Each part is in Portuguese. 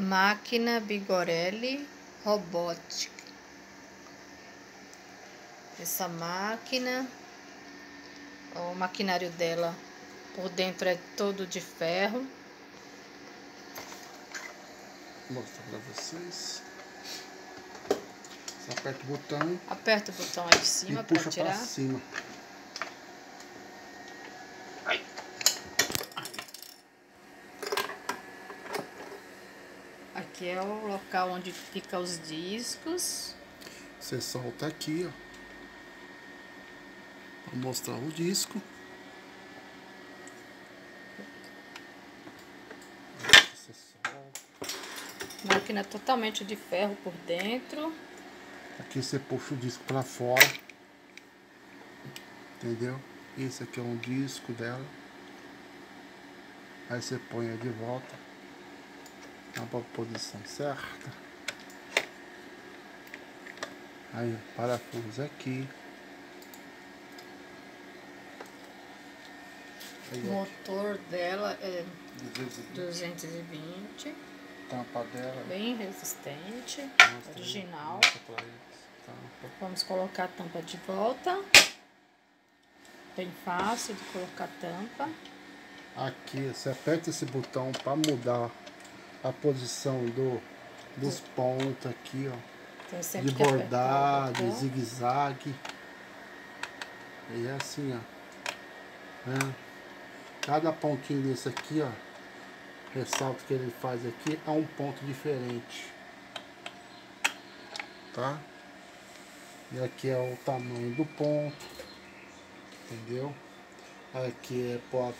Máquina Bigorelli Robotic. Essa máquina, o maquinário dela por dentro é todo de ferro. Vou mostrar pra vocês. Você aperta o botão. Aperta o botão aí de cima para tirar. Pra cima. Aqui é o local onde fica os discos. Você solta aqui, ó. Para mostrar o disco. Máquina totalmente de ferro por dentro. Aqui você puxa o disco para fora. Entendeu? Esse aqui é um disco dela. Aí você põe de volta na posição certa. Aí, parafuso aqui. Aí, motor dela é 220. 220. Tampa dela. Bem resistente. Mostra original. Vamos colocar a tampa de volta. Bem fácil de colocar a tampa. Aqui, você aperta esse botão para mudar a posição do, dos pontos aqui, ó. De bordado, de zigue-zague. E é assim, ó. É. Cada pontinho desse aqui, ó. Ressalto que ele faz aqui é um ponto diferente. Tá? E aqui é o tamanho do ponto. Entendeu? Aqui é para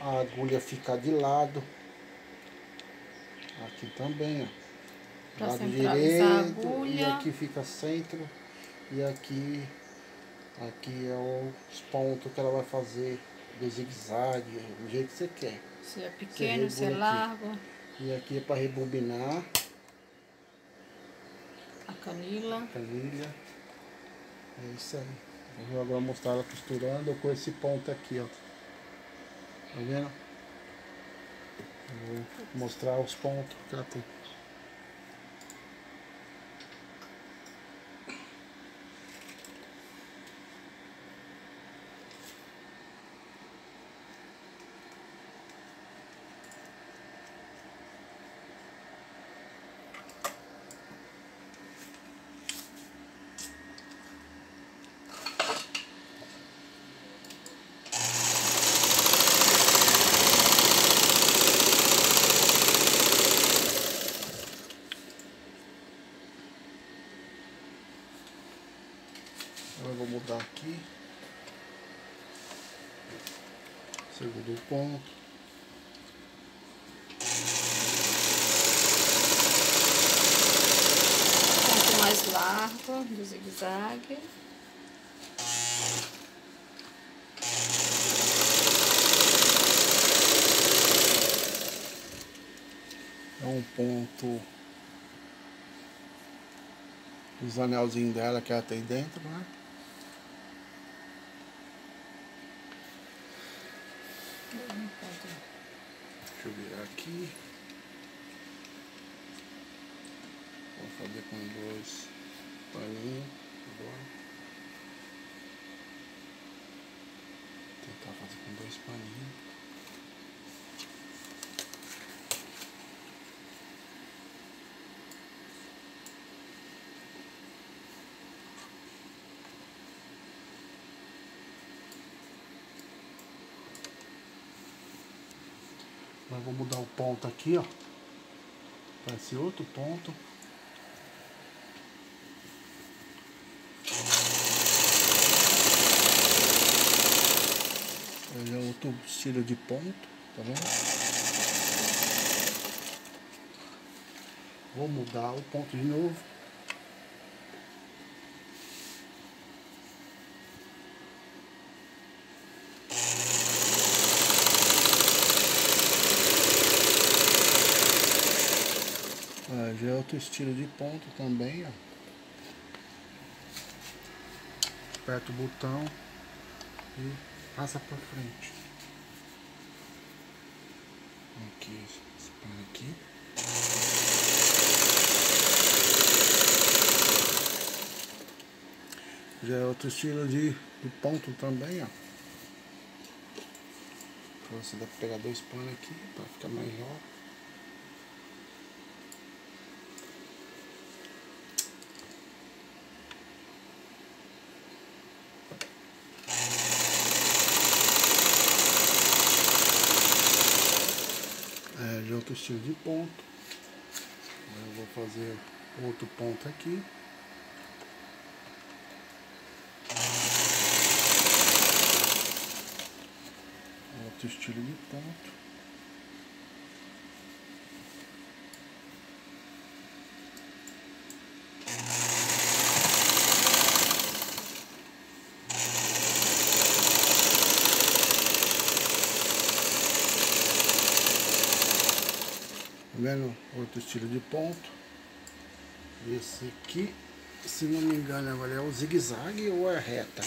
a agulha ficar de lado. Aqui também, ó. Pra lado direito e aqui fica centro e aqui aqui é os pontos que ela vai fazer do zigue-zague, do jeito que você quer. Se é pequeno, se é largo. E aqui é para rebobinar. A canila. A canilha. É isso aí. Eu vou agora mostrar ela costurando com esse ponto aqui, ó. Tá vendo? Vou mostrar os pontos que ela tem. eu vou mudar aqui. Segundo ponto. Ponto mais largo do zigue-zague. É um ponto os anelzinhos dela que ela tem dentro, né? Deixa eu virar aqui. Vou fazer com dois paninhos agora. Tentar fazer com dois paninhos. Vou mudar o ponto aqui, ó. Para esse outro ponto. Ele é outro estilo de ponto, tá vendo? Vou mudar o ponto de novo. Já é outro estilo de ponto também, ó. Aperta o botão e passa pra frente. Aqui, esse aqui. Já é outro estilo de, de ponto também, ó. Você dá pra pegar dois panos aqui para ficar melhor. Estilo de ponto. Eu vou fazer outro ponto aqui. Outro estilo de ponto. Outro estilo de ponto. Esse aqui, se não me engano, agora é o zigue-zague ou é reta.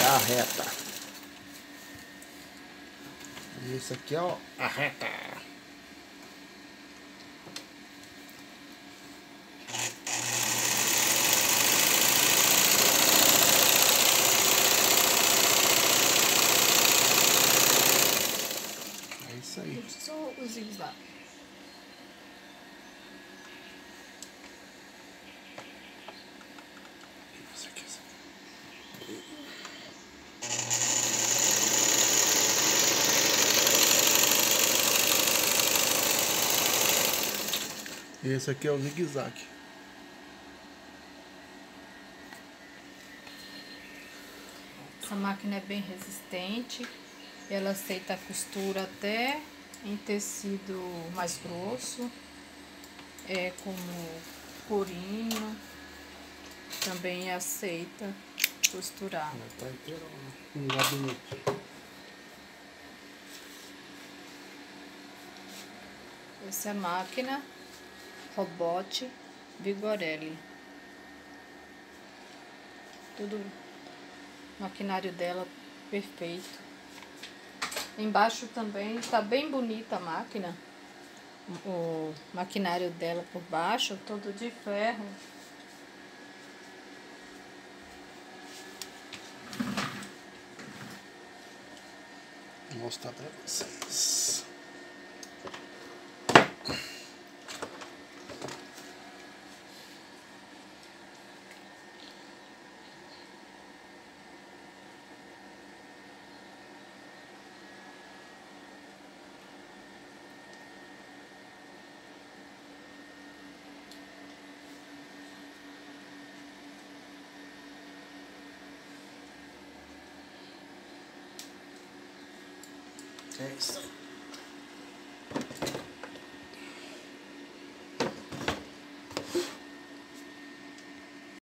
É a reta. E esse aqui é a reta. isso aí. Só o zigue-zague. Esse aqui é o zigue-zague. Essa máquina é bem resistente. Ela aceita a costura até em tecido mais grosso, é como corinho, também aceita costurar. Tá inteiro um gabinete. Essa é a máquina Robot Vigorelli. Tudo maquinário dela perfeito. Embaixo também está bem bonita a máquina. O maquinário dela por baixo, todo de ferro. Vou mostrar para vocês. É isso.